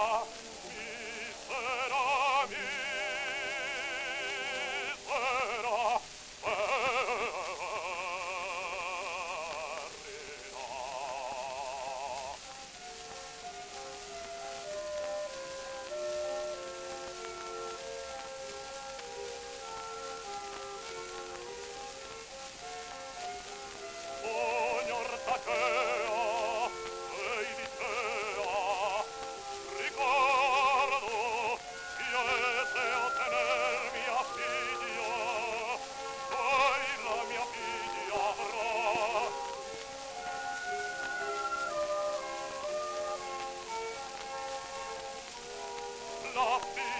law. Nothing